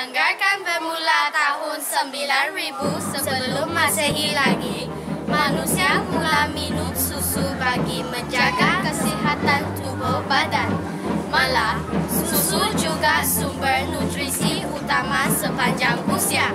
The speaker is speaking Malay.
dianggarkan bermula tahun 9000 sebelum masehi lagi, manusia mula minum susu bagi menjaga kesihatan tubuh badan. Malah, susu juga sumber nutrisi utama sepanjang usia.